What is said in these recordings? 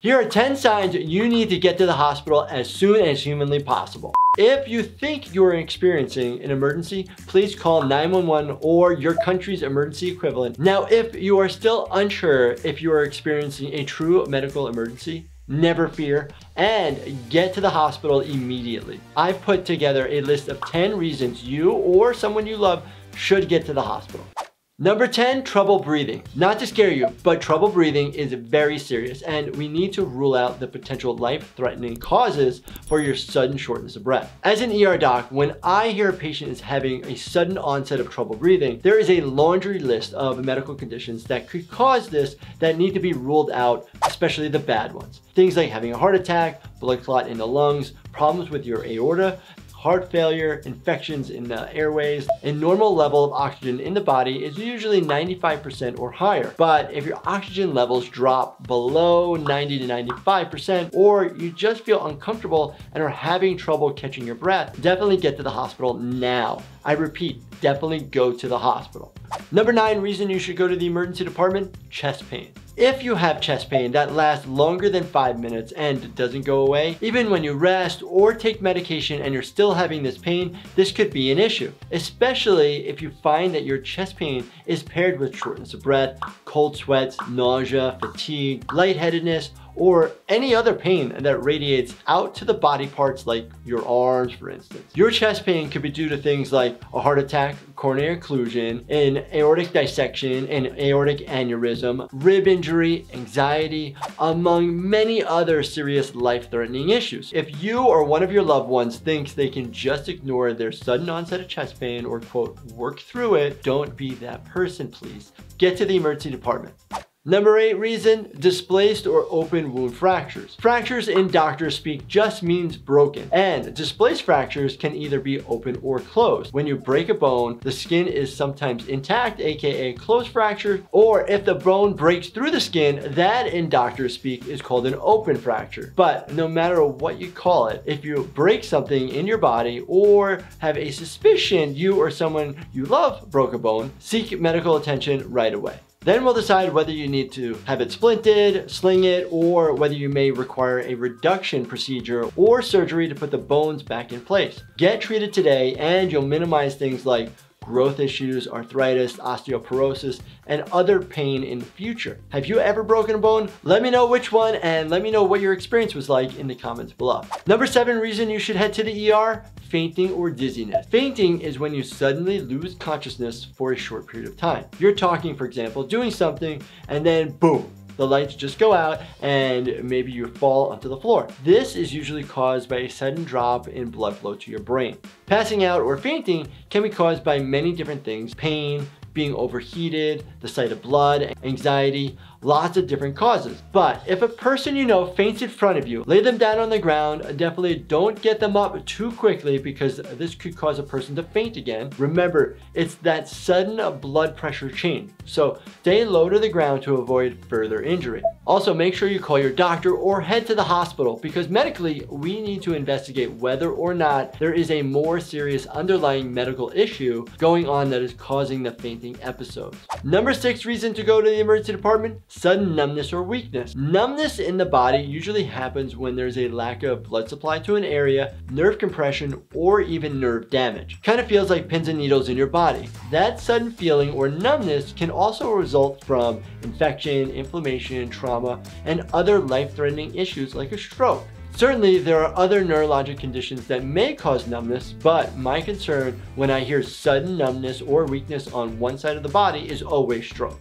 Here are 10 signs you need to get to the hospital as soon as humanly possible. If you think you're experiencing an emergency, please call 911 or your country's emergency equivalent. Now, if you are still unsure if you are experiencing a true medical emergency, never fear, and get to the hospital immediately. I've put together a list of 10 reasons you or someone you love should get to the hospital. Number 10, trouble breathing. Not to scare you, but trouble breathing is very serious and we need to rule out the potential life-threatening causes for your sudden shortness of breath. As an ER doc, when I hear a patient is having a sudden onset of trouble breathing, there is a laundry list of medical conditions that could cause this that need to be ruled out, especially the bad ones. Things like having a heart attack, blood clot in the lungs, problems with your aorta, heart failure, infections in the airways, and normal level of oxygen in the body is usually 95% or higher. But if your oxygen levels drop below 90 to 95%, or you just feel uncomfortable and are having trouble catching your breath, definitely get to the hospital now. I repeat, definitely go to the hospital. Number nine reason you should go to the emergency department, chest pain. If you have chest pain that lasts longer than five minutes and doesn't go away, even when you rest or take medication and you're still having this pain, this could be an issue, especially if you find that your chest pain is paired with shortness of breath, cold sweats, nausea, fatigue, lightheadedness, or any other pain that radiates out to the body parts like your arms, for instance. Your chest pain could be due to things like a heart attack, coronary occlusion, an aortic dissection, an aortic aneurysm, rib injury, anxiety, among many other serious life-threatening issues. If you or one of your loved ones thinks they can just ignore their sudden onset of chest pain or quote, work through it, don't be that person, please. Get to the emergency department. Number eight reason, displaced or open wound fractures. Fractures in doctor speak just means broken and displaced fractures can either be open or closed. When you break a bone, the skin is sometimes intact, aka closed fracture, or if the bone breaks through the skin, that in doctor speak is called an open fracture. But no matter what you call it, if you break something in your body or have a suspicion you or someone you love broke a bone, seek medical attention right away. Then we'll decide whether you need to have it splinted, sling it, or whether you may require a reduction procedure or surgery to put the bones back in place. Get treated today and you'll minimize things like growth issues, arthritis, osteoporosis, and other pain in the future. Have you ever broken a bone? Let me know which one and let me know what your experience was like in the comments below. Number seven reason you should head to the ER, fainting or dizziness. Fainting is when you suddenly lose consciousness for a short period of time. You're talking, for example, doing something and then boom, the lights just go out and maybe you fall onto the floor. This is usually caused by a sudden drop in blood flow to your brain. Passing out or fainting can be caused by many different things, pain, being overheated, the sight of blood, anxiety, lots of different causes. But if a person you know faints in front of you, lay them down on the ground. Definitely don't get them up too quickly because this could cause a person to faint again. Remember, it's that sudden blood pressure change. So stay low to the ground to avoid further injury. Also, make sure you call your doctor or head to the hospital because medically, we need to investigate whether or not there is a more serious underlying medical issue going on that is causing the fainting episodes. Number six reason to go to the emergency department, sudden numbness or weakness. Numbness in the body usually happens when there's a lack of blood supply to an area, nerve compression, or even nerve damage. Kind of feels like pins and needles in your body. That sudden feeling or numbness can also result from infection, inflammation, trauma, and other life-threatening issues like a stroke. Certainly, there are other neurologic conditions that may cause numbness, but my concern when I hear sudden numbness or weakness on one side of the body is always stroke.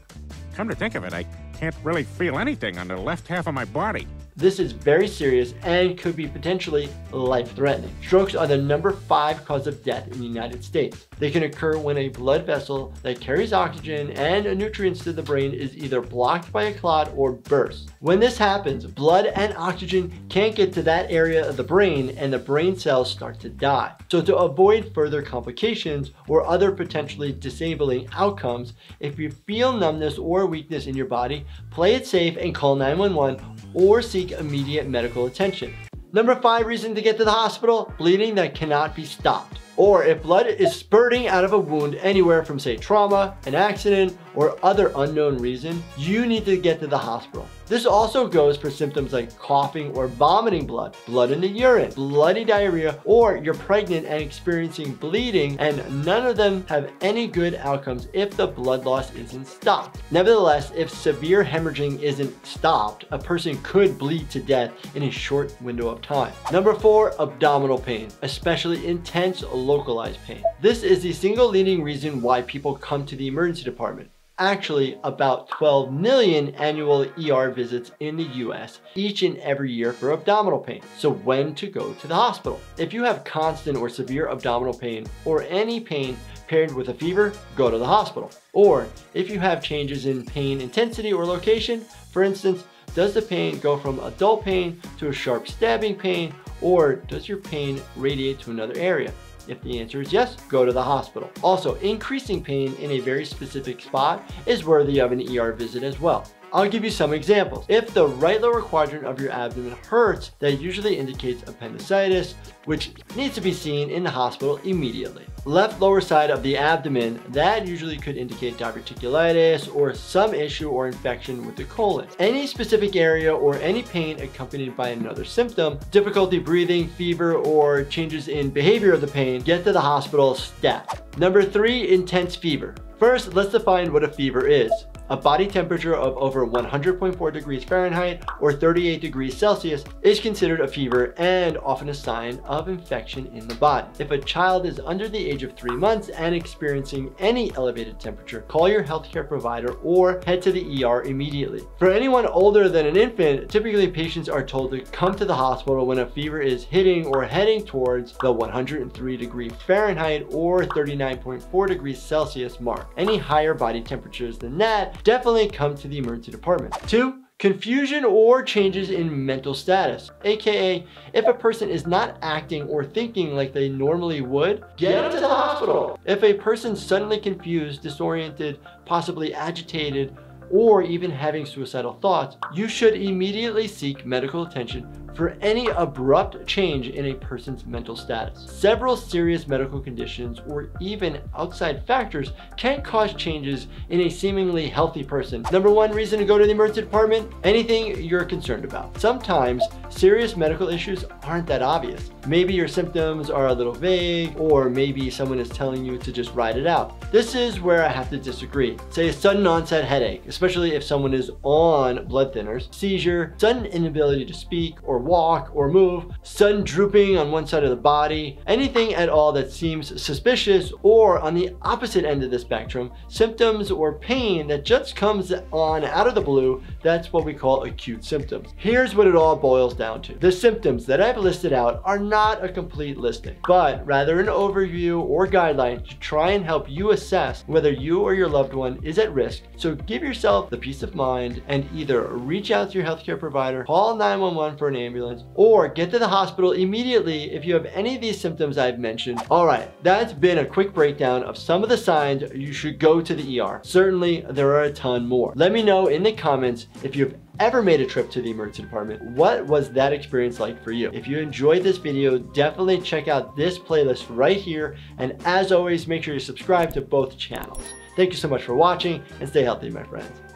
Come to think of it, I can't really feel anything on the left half of my body. This is very serious and could be potentially life-threatening. Strokes are the number five cause of death in the United States. They can occur when a blood vessel that carries oxygen and nutrients to the brain is either blocked by a clot or bursts. When this happens, blood and oxygen can't get to that area of the brain and the brain cells start to die. So to avoid further complications or other potentially disabling outcomes, if you feel numbness or weakness in your body, play it safe and call 911 or seek immediate medical attention. Number five reason to get to the hospital, bleeding that cannot be stopped. Or if blood is spurting out of a wound anywhere from say trauma, an accident, or other unknown reason, you need to get to the hospital. This also goes for symptoms like coughing or vomiting blood, blood in the urine, bloody diarrhea, or you're pregnant and experiencing bleeding, and none of them have any good outcomes if the blood loss isn't stopped. Nevertheless, if severe hemorrhaging isn't stopped, a person could bleed to death in a short window of time. Number four, abdominal pain, especially intense localized pain. This is the single leading reason why people come to the emergency department actually about 12 million annual ER visits in the US each and every year for abdominal pain. So when to go to the hospital. If you have constant or severe abdominal pain or any pain paired with a fever, go to the hospital. Or if you have changes in pain intensity or location, for instance, does the pain go from a dull pain to a sharp stabbing pain or does your pain radiate to another area? If the answer is yes, go to the hospital. Also, increasing pain in a very specific spot is worthy of an ER visit as well. I'll give you some examples. If the right lower quadrant of your abdomen hurts, that usually indicates appendicitis, which needs to be seen in the hospital immediately. Left lower side of the abdomen, that usually could indicate diverticulitis or some issue or infection with the colon. Any specific area or any pain accompanied by another symptom, difficulty breathing, fever, or changes in behavior of the pain, get to the hospital stat. Number three, intense fever. First, let's define what a fever is. A body temperature of over 100.4 degrees Fahrenheit or 38 degrees Celsius is considered a fever and often a sign of infection in the body. If a child is under the age of three months and experiencing any elevated temperature, call your healthcare provider or head to the ER immediately. For anyone older than an infant, typically patients are told to come to the hospital when a fever is hitting or heading towards the 103 degree Fahrenheit or 39.4 degrees Celsius mark. Any higher body temperatures than that definitely come to the emergency department. Two, Confusion or changes in mental status, aka if a person is not acting or thinking like they normally would, get them to the hospital. If a person suddenly confused, disoriented, possibly agitated, or even having suicidal thoughts, you should immediately seek medical attention for any abrupt change in a person's mental status. Several serious medical conditions or even outside factors can cause changes in a seemingly healthy person. Number one reason to go to the emergency department, anything you're concerned about. Sometimes serious medical issues aren't that obvious. Maybe your symptoms are a little vague or maybe someone is telling you to just ride it out. This is where I have to disagree. Say a sudden onset headache, especially if someone is on blood thinners, seizure, sudden inability to speak or walk or move, sudden drooping on one side of the body, anything at all that seems suspicious or on the opposite end of the spectrum, symptoms or pain that just comes on out of the blue, that's what we call acute symptoms. Here's what it all boils down to. The symptoms that I've listed out are not a complete listing, but rather an overview or guideline to try and help you assess whether you or your loved one is at risk. So give yourself the peace of mind and either reach out to your healthcare provider, call 911 for an ambulance, or get to the hospital immediately if you have any of these symptoms I've mentioned. All right, that's been a quick breakdown of some of the signs you should go to the ER. Certainly, there are a ton more. Let me know in the comments if you've ever made a trip to the emergency department, what was that experience like for you? If you enjoyed this video, definitely check out this playlist right here. And as always, make sure you subscribe to both channels. Thank you so much for watching and stay healthy, my friends.